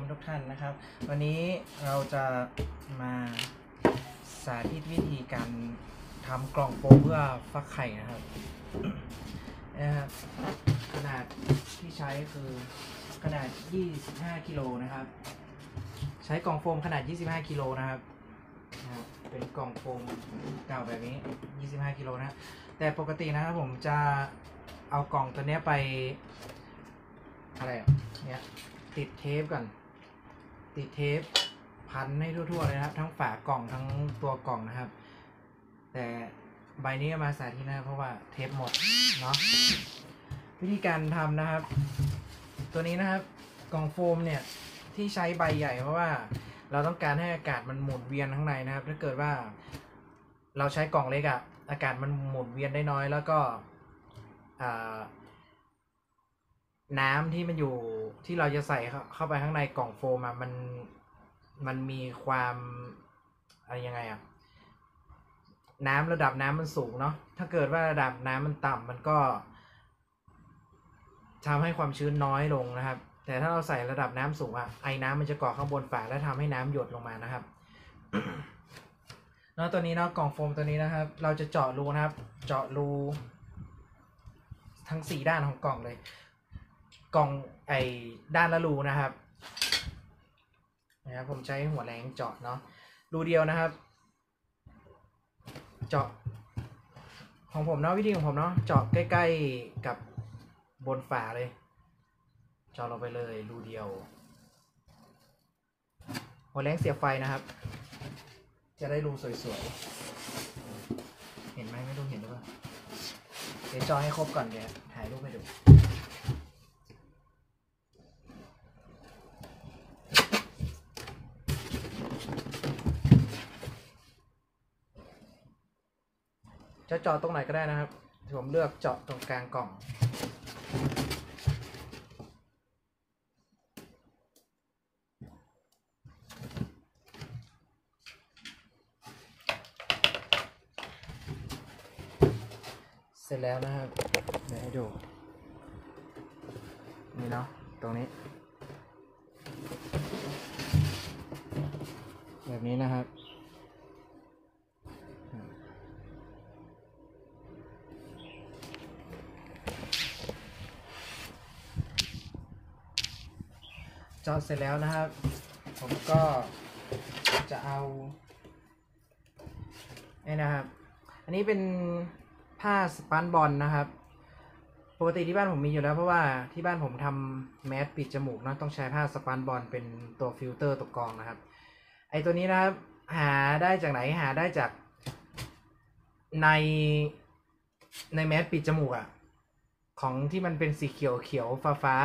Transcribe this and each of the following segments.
มทุกท่านนะครับ วันนี้เราจะมาสาธิตวิธีการทำกล่องโฟมเพื่อฟักไข่นะครับนะครับขนาดที่ใช้คือขนาด 25กิโลนะครับ ใช้กล่องโฟมขนาด 25กิโลนะครับเป็นกล่องโฟมเก่าแบบนี้ 25กิโลนะแต่ปกตินะครับผมจะเอากล่องตัวนี้ไปอะไรเนี่ยติดเทปก่อน ติดเทปพันให้ทั่วๆเลยนะครับ ทั้งฝากล่องทั้งตัวกล่องนะครับ แต่ใบนี้มาสาธิตนะครับเพราะว่าเทปหมดเนาะวิธีการทำนะครับ ตัวนี้นะครับกล่องโฟมเนี่ยที่ใช้ใบใหญ่เพราะว่าเราต้องการให้อากาศมันหมุนเวียนข้างในนะครับ ถ้าเกิดว่า เราใช้กล่องเล็กอะอากาศมันหมุนเวียนได้น้อย แล้วก็ น้ำที่มันอยู่ที่เราจะใส่เข้าไปข้างในกล่องโฟมอะมันมันมีความอะไรยังไงอะน้ำระดับน้ำมันสูงเนาะถ้าเกิดว่าระดับน้ำมันต่ำมันก็ทำให้ความชื้นน้อยลงนะครับ แต่ถ้าเราใส่ระดับน้ำสูงอะไอ้น้ำมันจะเกาะข้างบนฝาและทำให้น้ำหยดลงมานะครับเนาะตัวนี้เนาะกล่องโฟมตัวนี้นะครับ เราจะเจาะรูนะครับ เจาะรูทั้งสี่ด้านของกล่องเลย กล่องไอ้ด้านละรูนะครับนะครับผมใช้หัวแรงเจาะเนาะรูเดียวนะครับ เจาะของผมเนาะวิธีของผมเนาะเจาะใกล้ๆกับบนฝาเลย เจาะลงไปเลยรูเดียว หัวแรงเสียบไฟนะครับ จะได้รูสวยๆ เห็นไหมไม่รู้เห็นหรือเปล่าเดี๋ยวเจอให้ครบก่อนเดี๋ยวถ่ายรูปให้ดู จะเจาะตรงไหนก็ได้นะครับผมเลือกเจาะตรงกลางกล่อง เสร็จแล้วนะครับเดี๋ยวให้ดู นี่เนาะตรงนี้ แบบนี้นะครับ จาะเสร็จแล้วนะครับ ผมก็จะเอานี่นะครับ อันนี้เป็นผ้า spunbond นะครับปกติที่บ้านผมมีอยู่แล้วเพราะว่าที่บ้านผมทำแมสปิดจมูกนะต้องใช้ผ้า spunbond เป็นตัวฟิลเตอร์ตัวกรองนะครับ ไอตัวนี้นะครับ หาได้จากไหนหาได้จากในในแมสปิดจมูกอะของที่มันเป็นสีเขียวเขียวฟ้าฟ้า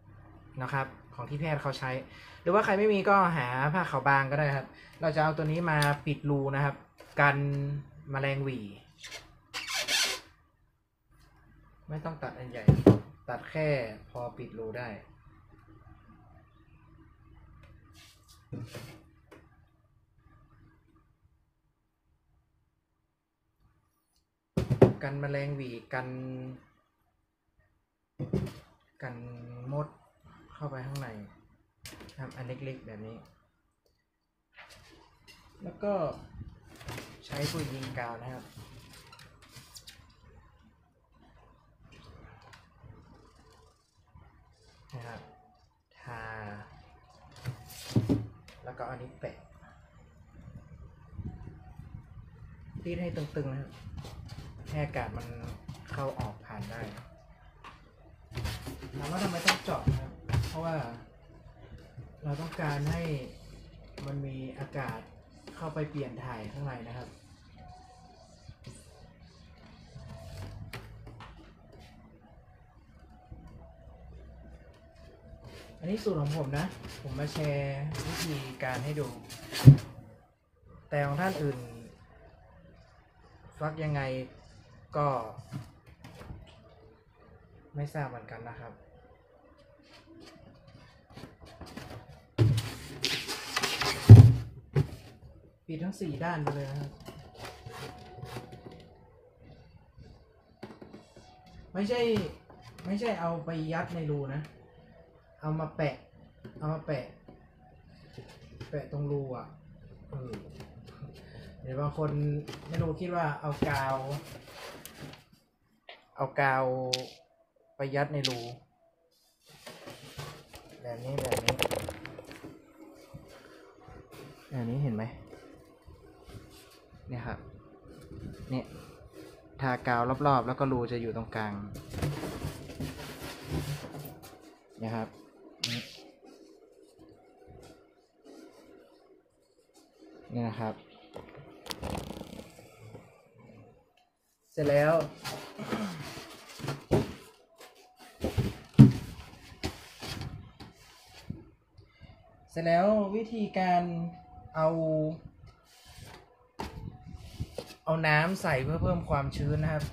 ๆนะครับ ของที่แพทย์เขาใช้ หรือว่าใครไม่มีก็หาผ้าขาวบางก็ได้ครับ เราจะเอาตัวนี้มาปิดรูนะครับ กันแมลงหวี ไม่ต้องตัดอันใหญ่ ตัดแค่พอปิดรูได้กันแมลงหวีกัน กันมด เข้าไปข้างในนะครับอันเล็กๆแบบนี้ แล้วก็ใช้ปืนยิงกาวนะครับนะครับทา แล้วก็อาอันนี้แปะรีดให้ตึงๆนะครับให้อากาศมันเข้าออกผ่านได้ เราต้องการให้มันมีอากาศเข้าไปเปลี่ยนถ่ายข้างในนะครับอันนี้สูตรของผมนะ ผมมาแชร์วิธีการให้ดู แต่ของท่านอื่น ฟักยังไงก็ ไม่ทราบเหมือนกันนะครับ ปิดทั้งสี่ด้านไปเลยนะครับ ไม่ใช่ ไม่ใช่เอาไปยัดในรูนะ เอามาแปะ เอามาแปะ แปะตรงรูอะเดี๋ยวบางคนไม่รู้คิดว่าเอากาว เอากาวไปยัดในรู แบบนี้แบบนี้แบบนี้เห็นไหม เนี่ยครับเนี่ยทากาวรอบๆ แล้วก็รูจะอยู่ตรงกลางนะครับนี่นี่นะครับ เสร็จแล้ว เสร็จแล้ววิธีการเอา เอาน้ำใส่เพื่อเพิ่มความชื้นนะครับ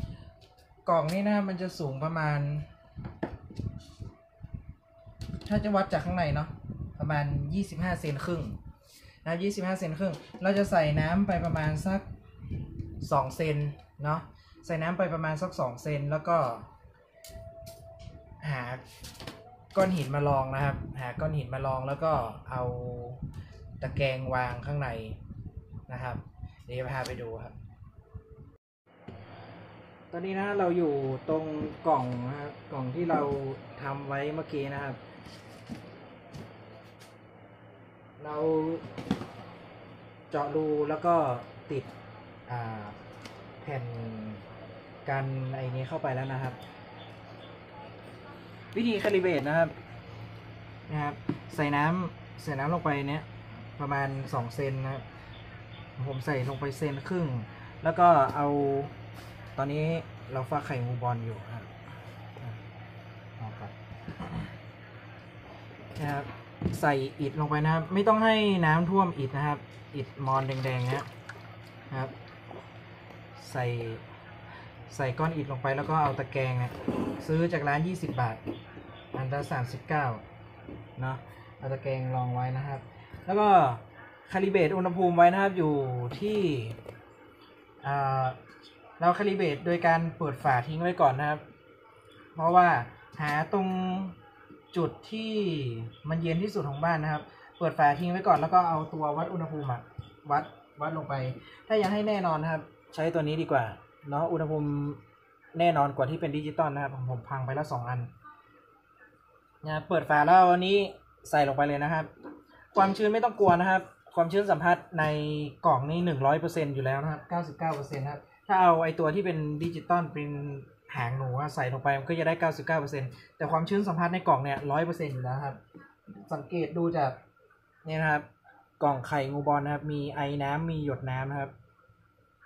กล่องนี่นะมันจะสูงประมาณ ถ้าจะวัดจากข้างในเนาะประมาณ 25 เซนครึ่งนะ25 เซนครึ่ง เราจะใส่น้ำไปประมาณสัก 2 เซนเนาะใส่น้ำไปประมาณสัก 2 เซนแล้วก็ หาก้อนหินมาลองนะครับ หาก้อนหินมาลองแล้วก็เอาตะแกรงวางข้างในนะครับ เดี๋ยวพาไปดูครับ อนนี้นะเราอยู่ตรงกล่องนะครับกล่องที่เราทำไว้เมื่อกี้นะครับ เราเจาะรูแล้วก็ติดแผ่นกันไอ้นี้เข้าไปแล้วนะครับ วิธีคาลิเบรตนะครับนะครับ ใส่น้ำใส่น้ำลงไปเนี้ยประมาณสองเซนนะครับผมใส่ลงไปเซนครึ่ง แล้วก็เอา ตอนนี้เราฟักไข่งูบอลอยู่ครับอะเอาครับนะครับใส่อิฐลงไปนะครับ ไม่ต้องให้น้ำท่วมอิฐนะครับ อิฐมอนแดงๆนะครับ ใส่ใส่ก้อนอิฐลงไปแล้วก็เอาตะแกรงนี่ยซื้อจากร้าน 20 บาท อันละ39เนาะเอาตะแกรงรองไว้นะครับ แล้วก็คาลิเบตอุณหภูมิไว้นะครับอยู่ที่อ่า เราคาลิเบตโดยการเปิดฝาทิ้งไว้ก่อนนะครับ เพราะว่าหาตรงจุดที่มันเย็นที่สุดของบ้านนะครับ เปิดฝาทิ้งไว้ก่อนแล้วก็เอาตัววัดอุณหภูมิวัดวัดลงไป ถ้ายากให้แน่นอนนะครับ ใช้ตัวนี้ดีกว่าเนาะอุณหภูมิแน่นอนกว่าที่เป็นดิจิตอลนะครับ ผมพังไปแล้วสองอันนะเปิดฝาแล้วอันนี้ใส่ลงไปเลยนะครับ ความชื้นไม่ต้องกลัวนะครับ ความชื้นสัมพัทธ์ในกล่องนี่หนึ่งร้อยเปอร์เซ็นอยู่แล้วนะครับเก้าสิบเก้าเปอร์เซ็นครับ ถ้าเอาไอตัวที่เป็นดิจิตอลเป็นหางหนูใส่ลงไปมันก็จะได้เก้าสิบเก้าเปอร์เซ็นแต่ความชื้นสัมพัทธ์ในกล่องเนี่ยร้อยเปอร์เซ็นอยู่แล้วครับ สังเกตดูจากเนี่ยนะครับ กล่องไข่งูบอลนะครับ มีไอน้ำมีหยดน้ำนะครับ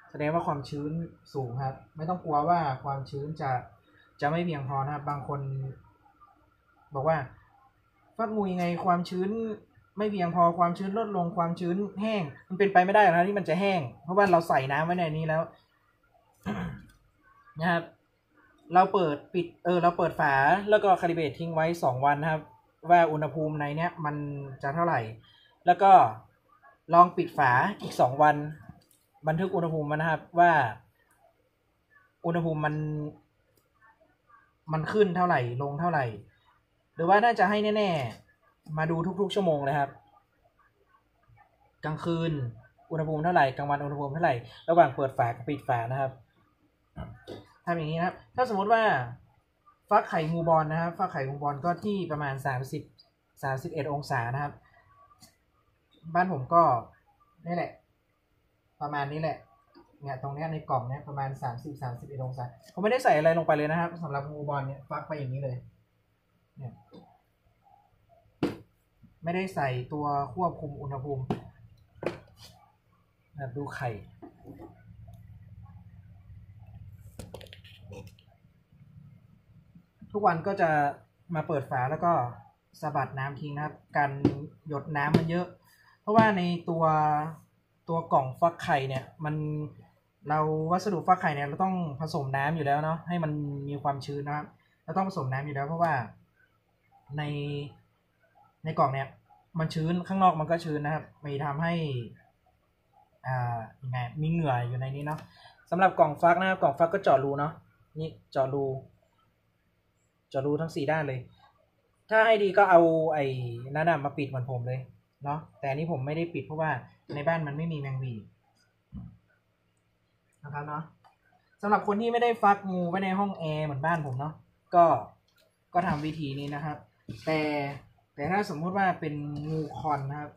แสดงว่าความชื้นสูงครับ ไม่ต้องกลัวว่าความชื้นจะจะไม่เพียงพอนะครับ บางคน บอกว่าฟักงูยังไงความชื้นไม่เพียงพอความชื้นลดลงความชื้นแห้ง มันเป็นไปไม่ได้นะที่มันจะแห้ง เพราะว่าเราใส่น้ำไว้ในนี้แล้ว นะครับ เราเปิดปิดเออเราเปิดฝาแล้วก็คาลิเบตทิ้งไว้สองวันนะครับ ว่าอุณหภูมิในเนี้ยมันจะเท่าไหร่ แล้วก็ลองปิดฝาอีกสองวัน บันทึกอุณหภูมิมันนะครับว่า อุณหภูมิมัน มันขึ้นเท่าไหร่ลงเท่าไหร่ หรือว่าน่าจะให้แน่ ๆ มาดูทุก ๆ ชั่วโมงเลยครับ กลางคืนอุณหภูมิเท่าไหร่กลางวันอุณหภูมิเท่าไหร่ ระหว่างเปิดฝากับปิดฝานะครับ ทำอย่างนี้นะครับ ถ้าสมมติว่าฟักไข่งูบอลนะครับ ฟักไข่งูบอลก็ที่ประมาณสามสิบสามสิบเอ็ดองศานะครับ บ้านผมก็นี่แหละ ประมาณนี้แหละเนี่ยตรงนี้ในกล่องเนี้ยประมาณสามสิบสามสิบเอ็ดองศาผมไม่ได้ใส่อะไรลงไปเลยนะครับสำหรับงูบอลเนี่ยฟักไปอย่างนี้เลยเนี่ยไม่ได้ใส่ตัวควบคุมอุณหภูมิแบบดูไข่ ทุกวันก็จะมาเปิดฝาแล้วก็สะบัดน้ำทิ้งนะครับ กันหยดน้ำมันเยอะ เพราะว่าในตัวตัวกล่องฟักไข่เนี่ยมันเราวัสดุฟักไข่เนี่ยเราต้องผสมน้ำอยู่แล้วเนาะให้มันมีความชื้นนะครับเราต้องผสมน้ำอยู่แล้วเพราะว่าในในกล่องเนี่ยมันชื้นข้างนอกมันก็ชื้นนะครับมีทำให้อ่ายังไงมีเหงื่ออยู่ในนี้เนาะสำหรับกล่องฟักนะครับกล่องฟักก็เจาะรูเนาะนี่เจาะรู จะรู้ทั้งสี่ด้านเลย ถ้าให้ดีก็เอาไอ้นั่นนะมาปิดเหมือนผมเลยเนาะแต่อันนี้ผมไม่ได้ปิดเพราะว่าในบ้านมันไม่มีแมงวีนะครับเนาะสำหรับคนที่ไม่ได้ฟักงูไว้ในห้องแอร์เหมือนบ้านผมเนาะก็ก็ทำวิธีนี้นะครับ แต่แต่ถ้าสมมุติว่าเป็นงูคอนนะครับ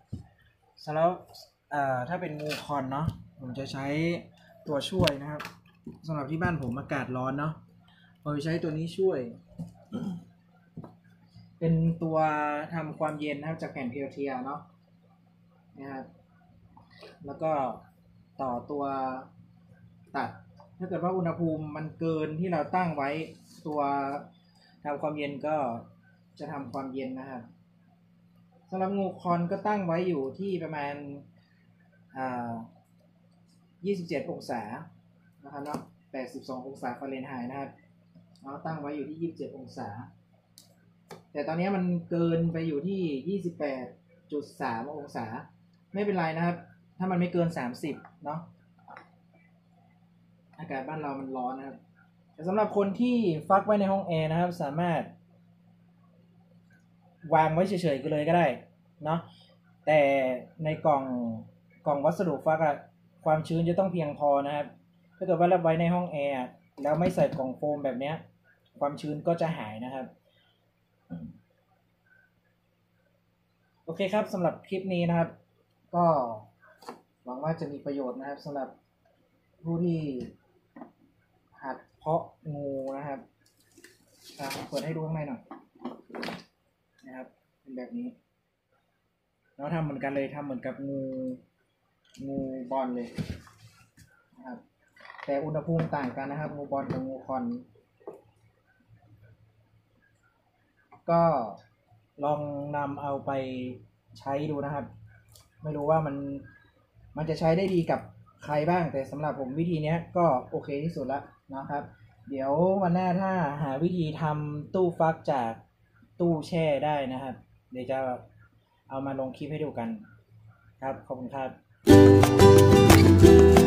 สำหรับเอ่อถ้าเป็นงูคอนเนาะผมจะใช้ตัวช่วยนะครับสำหรับที่บ้านผมอากาศร้อนเนาะผมจะใช้ตัวนี้ช่วย เป็นตัวทำความเย็นนะครับจากแผ่นเพียวเทียเนาะนะครับแล้วก็ต่อตัวตัด ถ้าเกิดว่าอุณหภูมิมันเกินที่เราตั้งไว้ตัวทำความเย็นก็จะทำความเย็นนะครับสำหรับงูคอนก็ตั้งไว้อยู่ที่ประมาณอ่า27 องศานะครับเนาะ82 องศาฟาเรนไฮต์นะครับ เราตั้งไว้อยู่ที่ 27 องศา แต่ตอนนี้มันเกินไปอยู่ที่ 28.3 องศา ไม่เป็นไรนะครับ ถ้ามันไม่เกิน 30 เนาะอากาศบ้านเรามันร้อนนะครับ แต่สำหรับคนที่ฟักไว้ในห้องแอร์นะครับ สามารถ วางไว้เฉยๆก็เลยก็ได้เนาะ แต่ในกล่องกล่องวัสดุฟักอะความชื้นจะต้องเพียงพอนะครับ ถ้าเกิดว่าเราไว้ในห้องแอร์แล้วไม่ใส่กล่องโฟมแบบเนี้ย ความชื้นก็จะหายนะครับ โอเคครับสำหรับคลิปนี้นะครับ ก็หวังว่าจะมีประโยชน์นะครับสำหรับผู้ที่หัดเพาะงูนะครับเปิดให้ดูข้างในหน่อยนะครับ เป็นแบบนี้แล้วทำเหมือนกันเลยทำเหมือนกับงูงูบอลเลยนะครับแต่อุณหภูมิต่างกันนะครับ งูบอลกับงูคอน ก็ลองนำเอาไปใช้ดูนะครับ ไม่รู้ว่ามันมันจะใช้ได้ดีกับใครบ้าง แต่สำหรับผมวิธีนี้ก็โอเคที่สุดละนะครับ เดี๋ยววันหน้าถ้าหาวิธีทำตู้ฟักจากตู้แช่ได้นะครับ เดี๋ยวจะเอามาลงคลิปให้ดูกันครับ ขอบคุณครับ